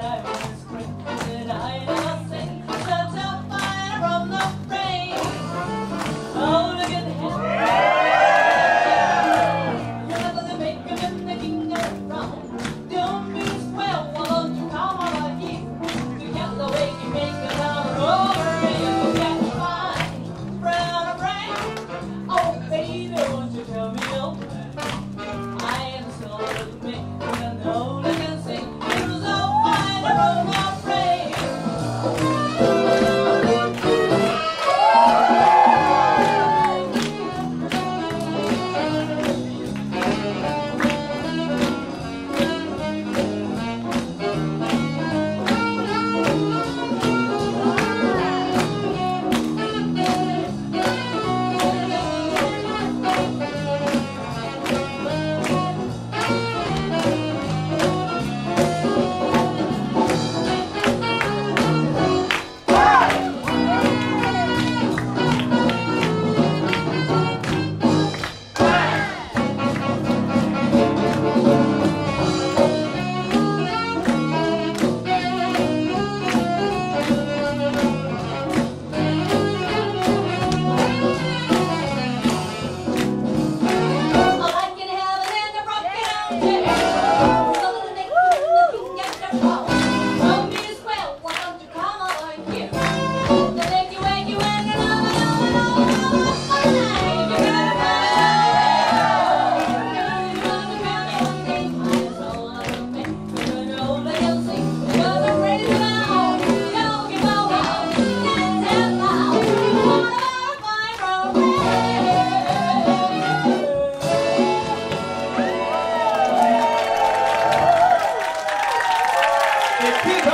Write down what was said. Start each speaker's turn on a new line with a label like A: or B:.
A: Thank you.
B: people.